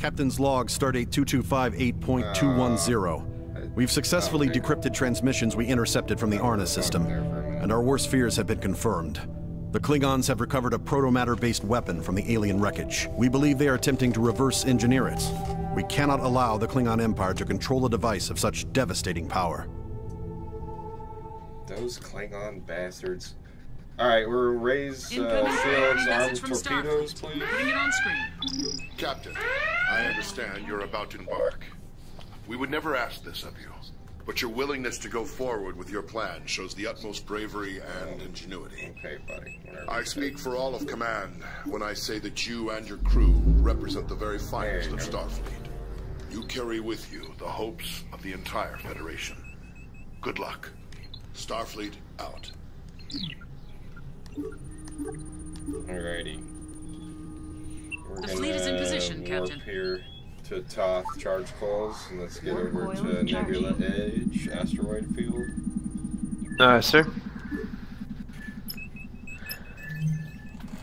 Captain's log, Stardate 2258.210. We've successfully decrypted transmissions we intercepted from the Arna system, and our worst fears have been confirmed. The Klingons have recovered a protomatter-based weapon from the alien wreckage. We believe they are attempting to reverse engineer it. We cannot allow the Klingon Empire to control a device of such devastating power. Those Klingon bastards. Alright, we're raise uh, shields, message armed from torpedoes, Starfleet. please. Putting it on screen. Captain, I understand you're about to embark. We would never ask this of you, but your willingness to go forward with your plan shows the utmost bravery and ingenuity. Okay, buddy. Whatever. I speak for all of command when I say that you and your crew represent the very finest of. Starfleet. You carry with you the hopes of the entire Federation. Good luck. Starfleet out. Alrighty. We're The fleet is in position, Captain. here to Toth charge calls, and let's get Warp over coils to charging. Nebula Edge asteroid field. Uh, sir.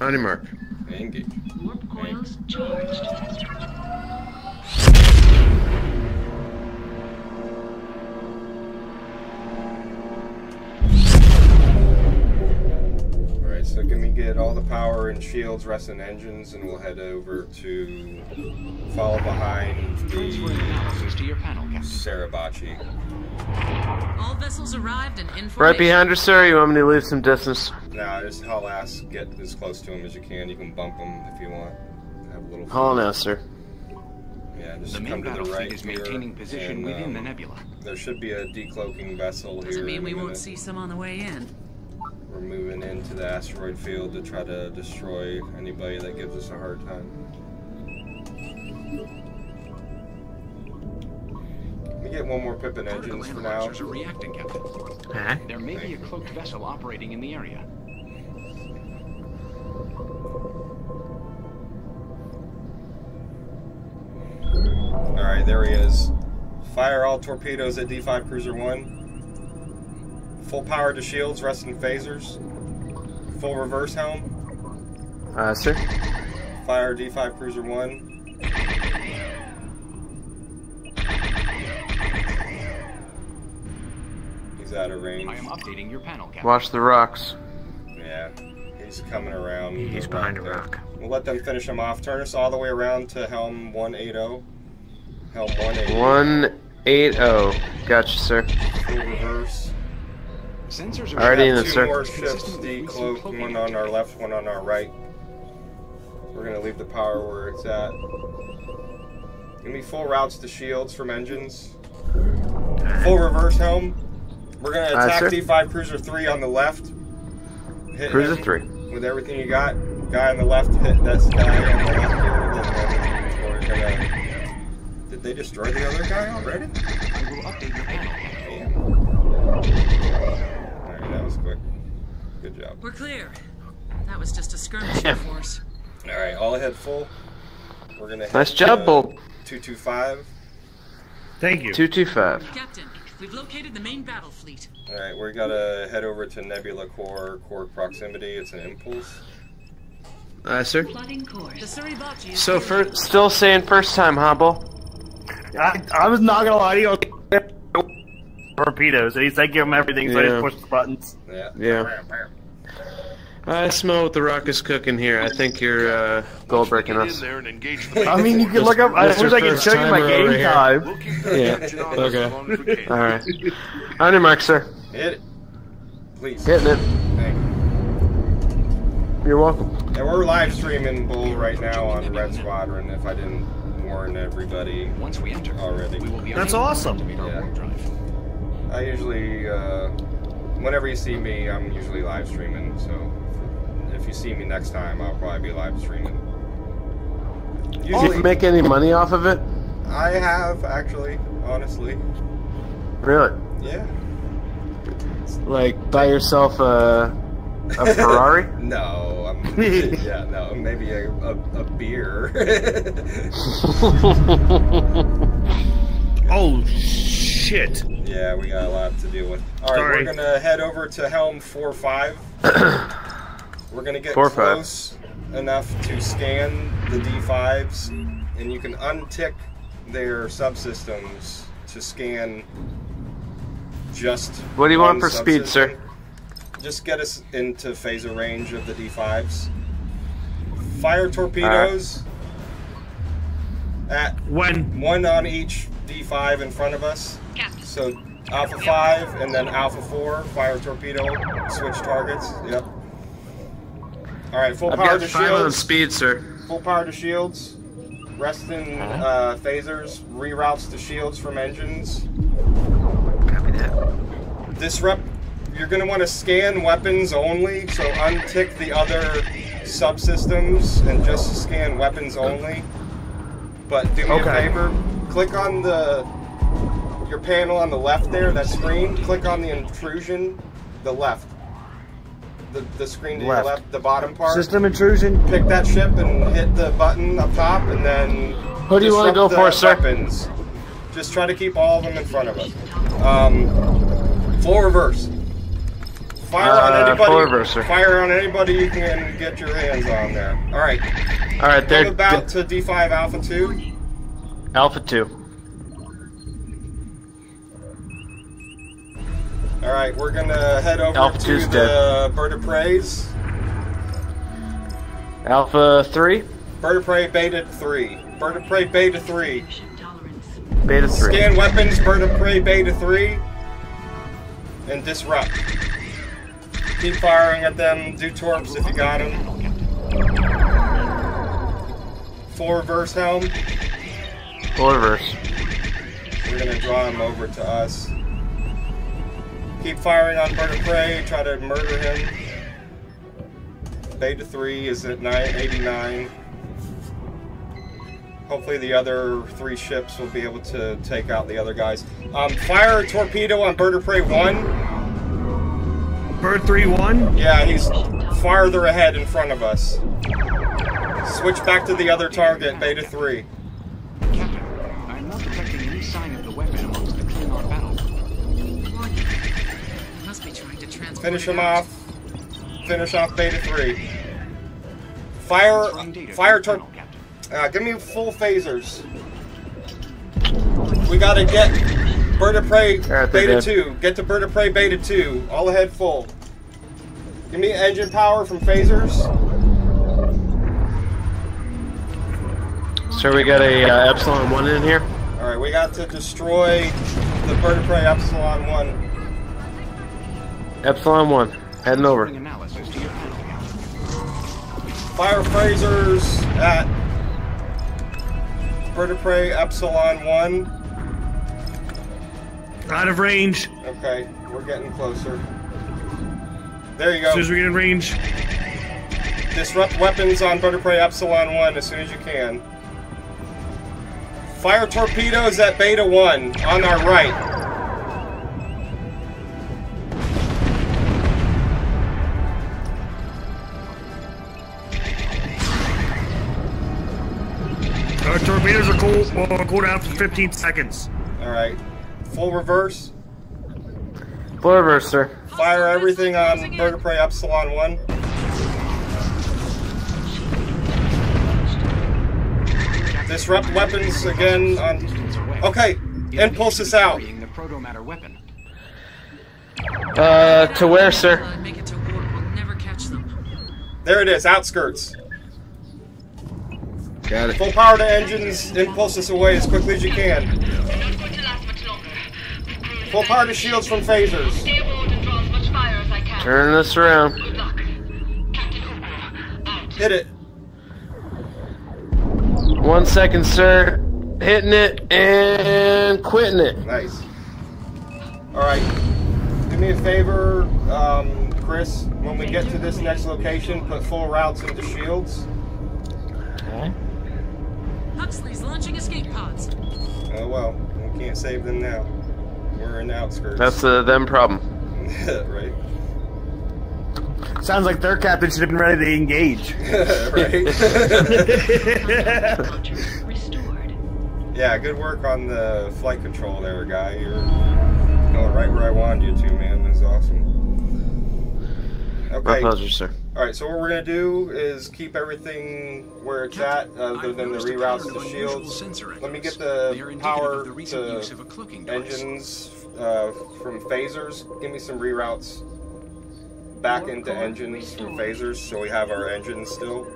On your mark. Engage. Warp coils charged. Alright, so can we get all the power and shields, rest and engines, and we'll head over to follow behind the analysis to your panel, Captain. Sarabachi. All vessels arrived and in Right behind her, sir. You want me to leave some distance? Now, just haul ass, get as close to him as you can. You can bump him if you want. Have a little. Hold on now, sir. Yeah, just The main come to battle the right fleet is here, maintaining position and, within the um, nebula. There should be a decloaking vessel Doesn't here. mean we won't see some on the way in? We're moving into the asteroid field to try to destroy anybody that gives us a hard time. Let me get one more Pippin Particle engines for now. analyzers are reacting, Captain. Huh? There may be a cloaked vessel operating in the area. Alright, there he is. Fire all torpedoes at D5 Cruiser 1. Full power to shields, rest and phasers. Full reverse helm. Uh, sir. Fire D5 Cruiser 1. He's out of range. I am updating your panel, Captain. Watch the rocks. Yeah, he's coming around. He's behind a there. rock. We'll let them finish him off. Turn us all the way around to helm 180. Helm 180. 180. Gotcha, sir. Full reverse. Sensors are Already in Have the two sir. more ships Consistent with decloaked, one on our left, one on our right. We're gonna leave the power where it's at. Give me full routes to shields from engines. Full reverse helm. We're gonna Aye, attack sir. D5 Cruiser 3 on the left. Hit Cruiser 3. With everything you got. Guy on the left, hit that's guy on the left here. Then we're gonna. Did they destroy the other guy already? Clear. That was just a skirmishing force. All right, all ahead full. We're gonna. Nice head job, to Bolt. 225. Thank you. 225. Captain, we've located the main battle fleet. All right, we gotta head over to Nebula Core, core proximity. It's an impulse. Uh, sir. Plotting course. So, for, still saying first time, huh, Bull? I, I was not gonna lie to you. Torpedoes. At least I give them everything, so I Yeah. just push the buttons. Yeah. Yeah. I smell what the rock is cooking here. I think you're uh, gold breaking us. in there and engage the I mean, you can look up. I Mr. wish I could First show you my game here. time. We'll Yeah, okay. as long as we can. All right. On your mark, sir. Hit it. Please. Hitting it. Thank you. You're welcome. And we're live streaming Bull right now on Red Squadron. If I didn't warn everybody Once we enter, already. we will be That's unable to awesome. our Yeah. drive. I usually, uh, whenever you see me, I'm usually live streaming. So if you see me next time, I'll probably be live streaming. Did Usually, you make any money off of it? I have actually, honestly. Really? Yeah. Like, buy yourself a, a Ferrari? No, I'm, yeah, no, maybe a, a, a beer. Oh shit! Yeah, we got a lot to deal with. All right, Sorry. we're gonna head over to Helm Four Five. we're gonna get Four, five. close enough to scan the D5s and you can untick their subsystems to scan just. What do you want one for speed, sir? Just get us into phaser range of the D5s. Fire torpedoes at When? one on each D5 in front of us. So Alpha 5 and then Alpha 4, fire torpedo, switch targets. Yep. Alright, full I've power got to five on shields. speed, sir. Full power to shields. Resting uh, phasers, reroutes the shields from engines. Copy that. Disrupt. You're going to want to scan weapons only, so untick the other subsystems and just scan weapons only. But do me Okay. a favor, click on the your panel on the left there, that screen. Click on the intrusion, the left. The, the screen to Left. your left, the bottom part. System intrusion. Pick that ship and hit the button up top, and then. Who do you wanna disrupt go for, the sir? Weapons. Just try to keep all of them in front of us. Um, full reverse. Fire on Uh, anybody. full reverse, sir. Fire on anybody you can get your hands on there. All right. All right, Come there. about to D5 Alpha 2. Alpha two. All right, we're gonna head over to the Bird of Preys. Alpha three. Bird of Prey Beta 3. Bird of Prey Beta 3. Beta three. Scan weapons, Bird of Prey Beta 3. And disrupt. Keep firing at them. Do torps if you got them. Four reverse helm. Four reverse. We're gonna draw him over to us. Keep firing on Bird of Prey. Try to murder him. Beta 3 is at 989. Hopefully the other three ships will be able to take out the other guys. Um, fire a torpedo on Bird of Prey 1. Bird 3 1. Yeah, he's farther ahead in front of us. Switch back to the other target, Beta 3. Finish him off. Finish off Beta 3. Fire, Throwing data from fire your tor- panel, Captain. uh, give me full phasers. We gotta get Bird of Prey Beta 2. Get to Bird of Prey Beta 2. All ahead full. Give me engine power from phasers. Sir, we got a uh, Epsilon one in here. Alright, we got to destroy the Bird of Prey Epsilon 1. Epsilon one. Heading over. Doing analysis to your panel, Captain. Fire phasers at Bird of Prey Epsilon 1. Out of range. Okay, we're getting closer. There you go. As soon as we get in range. Disrupt weapons on Bird of Prey Epsilon 1 as soon as you can. Fire torpedoes at Beta 1 on our right. Our torpedoes are cool. We'll go down for 15 seconds. Alright. Full reverse. Full reverse, sir. Fire everything on Bird of Prey Epsilon 1. Disrupt weapons again on. Okay, The impulse this out. carrying the protomatter weapon. Uh, to where, sir? Make it to warp. We'll never catch them. There it is, outskirts. Got it. Full power to engines, impulse us away as quickly as you can. Not going to last much longer. Full power to shields from phasers. Stay aboard and draw as much fire as I can. Turn this around. Good luck. Captain Hooper, out. Hit it. One second, sir. Hitting it and quitting it. Nice. Alright. Do me a favor, um, Chris. When we get to this next location, put full routes into shields. Huxley's launching escape pods. Oh well, we can't save them now. We're in the outskirts. That's a them problem. right. Sounds like their captain should have been ready to engage. right. Culture restored. yeah, good work on the flight control there, guy. You're going right where I wanted you to, man. That's awesome. My pleasure, sir. All right, so what we're gonna do is keep everything where it's at, other than the reroutes to shields. Let me get the power to engines uh, from phasers. Give me some reroutes back into engines from phasers, so we have our engines still.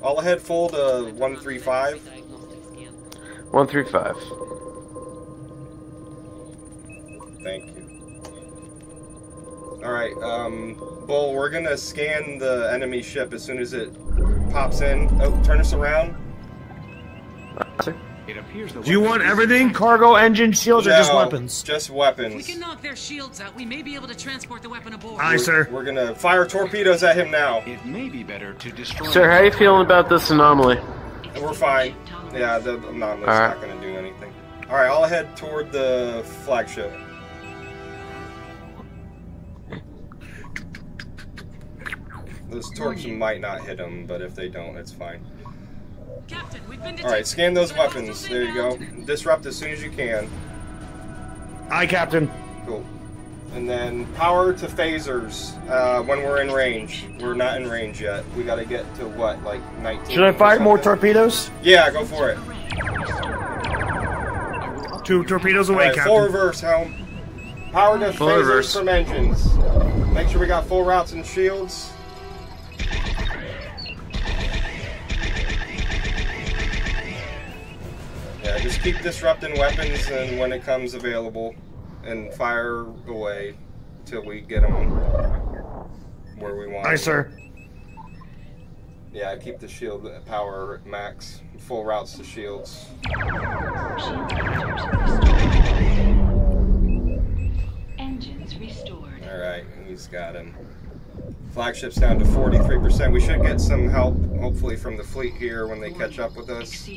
All ahead full to 135. One three five. Thank you. All right, um, Bull, we're gonna scan the enemy ship as soon as it pops in. Oh, turn us around. Sir. It appears the Do you want everything? Cargo, engine, shields, or just No, weapons? Just If we can knock their shields out, we may be able to transport the weapon aboard. Aye, sir. We're gonna fire torpedoes at him now. It may be better to destroy. Sir, how are you feeling about this anomaly? We're fine. Yeah, the anomaly's All right. not gonna do anything. All right, I'll head toward the flagship. Those torps might not hit them, but if they don't, it's fine. Captain, we've been All right, scan those weapons. There you go. Disrupt as soon as you can. Aye, Captain. Cool. And then power to phasers uh, when we're in range. We're not in range yet. We got to get to what, like 19? Should I fire more torpedoes? Yeah, go for it. Two torpedoes away, Alright, Captain. full reverse, helm. Power to Full phasers reverse. from engines. Make sure we got full routes and shields. Just keep disrupting weapons and when it comes available, and fire away till we get them where we want. Aye, 'em. sir. Yeah, keep the shield power max. Full routes to shields. Engines restored. All right, he's got him. Flagship's down to 43%. We should get some help, hopefully, from the fleet here when they catch up with us.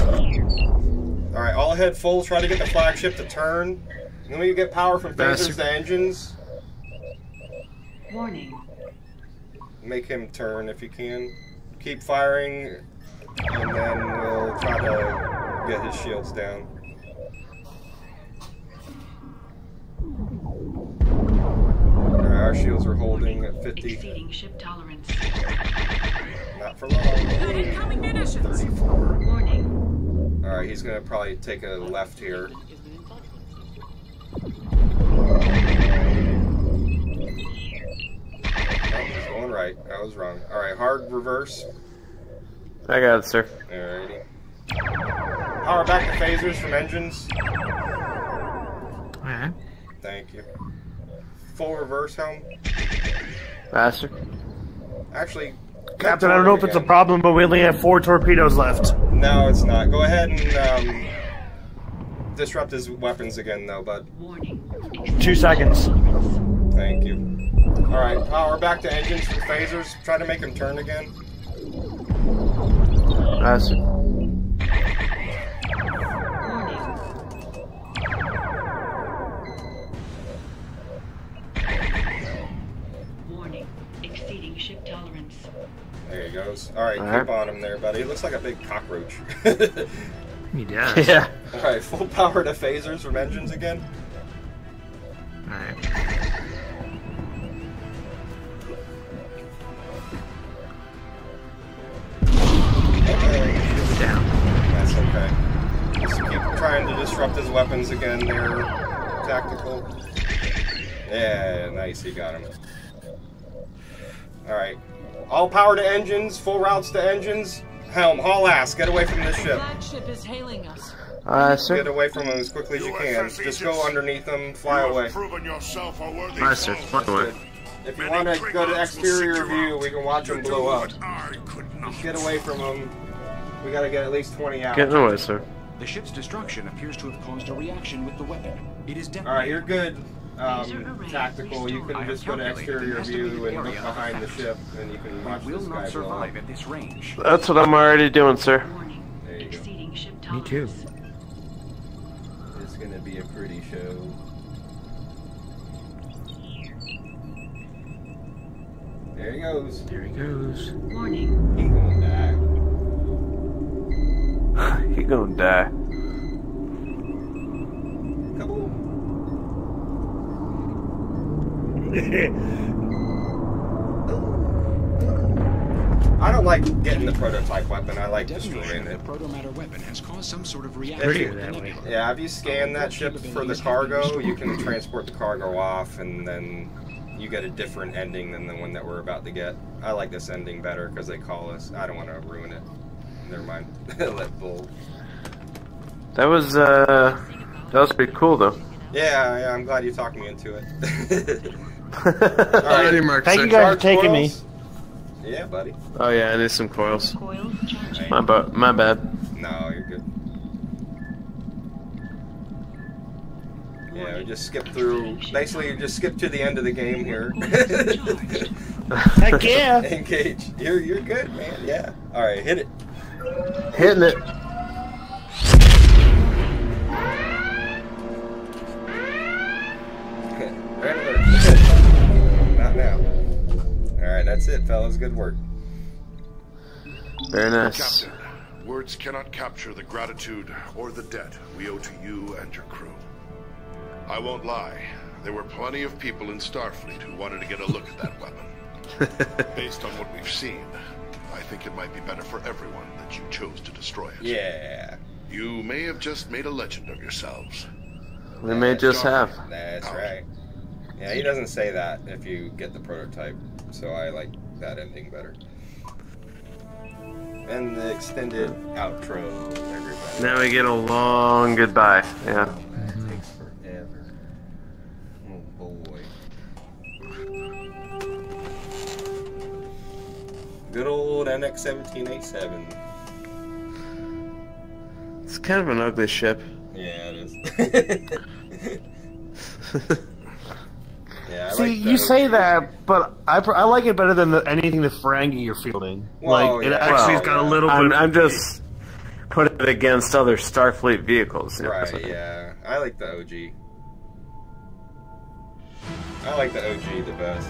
Exceeding ship tolerance. All right, all ahead full. Try to get the flagship to turn. And then we get power from phasers to engines. Warning. Make him turn if you can. Keep firing, and then we'll try to get his shields down. All right, our shields are holding at 50. Exceeding ship tolerance. Not for long. Incoming munitions. 34. Warning. Alright, he's gonna probably take a left here. Oh, he's going right. I was wrong. Alright, hard reverse. I got it, sir. Alrighty. Power back to phasers from engines. Alright. Thank you. Full reverse helm. Master. Actually, Captain, I don't know if it's a problem, but we only have four torpedoes left. No, it's not. Go ahead and um, disrupt his weapons again, though, bud. Two seconds. Thank you. Alright, power back to engines from phasers. Try to make him turn again. Master. There he goes. Alright, Alright. keep on him there, buddy. He looks like a big cockroach. He does. Yeah. Alright, full power to phasers from engines again. Alright. Down. That's okay. Just keep trying to disrupt his weapons again there. Tactical. Yeah, nice, he got him. Alright. All power to engines, full routes to engines. Helm, haul ass, get away from this ship. Flagship is hailing us. Uh, Get away from them as quickly as you can. Just go underneath them, fly away. have proven yourself a worthy Master, foe. fly away. If you want to go to exterior view, we can watch them blow up. what I could not. Get away from them. We gotta get at least 20 out. Get away, sir. The ship's destruction appears to have caused a reaction with the weapon. It is detonated. Alright, you're good. Laser Um, tactical, you can just go to exterior view and look behind the ship, and you can We watch will this not guy blow up. survive at this range. That's what I'm already doing, sir. Warning. There you go. Exceeding ship Me too. It's gonna be a pretty show. There he goes. There he goes. Warning. He gonna die. He gonna die. Come on. I don't like getting the prototype weapon. I like destroying it. of the protomatter weapon has caused some sort of reaction with the that way. nebula. Yeah, if you scan that ship for the cargo, you can transport the cargo off, and then you get a different ending than the one that we're about to get. I like this ending better because they call us. I don't want to ruin it. Never mind. Let Bull. That was uh, that was pretty cool though. Yeah, yeah. I'm glad you talked me into it. Alrighty, Mark. Thank sir. you guys for Charge taking me. Yeah, buddy. Oh yeah, I need some coils. Coils charging. My bu- my bad. No, you're good. Yeah, we just skip through. Basically, you just skip to the end of the game here. Charged. Heck yeah. Engage. You're you're good, man. Yeah. All right, hit it. Hitting it. All right, that's it, fellas. Good work. Very nice. Captain, words cannot capture the gratitude or the debt we owe to you and your crew. I won't lie, there were plenty of people in Starfleet who wanted to get a look at that weapon. Based on what we've seen, I think it might be better for everyone that you chose to destroy it. Yeah. You may have just made a legend of yourselves. We may just have. That's Out. right. Yeah, he doesn't say that if you get the prototype, so I like that ending better. And the extended outro, everybody. Now we get a long goodbye. Yeah. That takes forever. Oh boy. Good old NX-1787. It's kind of an ugly ship. Yeah, it is. yeah, I See, like you say OG. that, but I, I like it better than the, anything the Ferengi you're fielding. Well, like, it yeah. actually has Well, got a yeah. little I'm, bit. I'm just putting it against other Starfleet vehicles. you know, Right, so- yeah. I like the OG. I like the OG the best.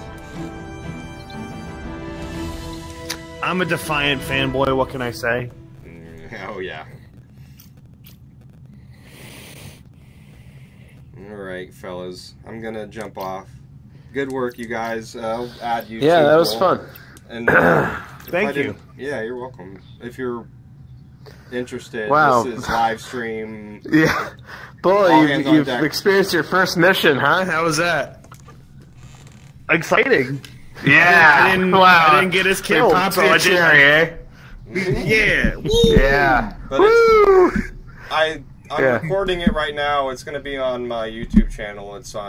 I'm a Defiant fanboy. What can I say? Mm, Oh, yeah. Alright, fellas. I'm gonna jump off. Good work, you guys. Uh, I'll add you. Yeah, to that was fun. And uh, Thank you. Yeah, you're welcome. If you're interested, Wow. this is live stream. Yeah. Boy, you've, you've experienced your first mission, huh? How was that? Exciting. Yeah. I didn't, wow. I didn't get us We killed, popped so I did. eh? Yeah. Yeah. Woo! I I'm Yeah. recording it right now. It's gonna be on my YouTube channel. It's on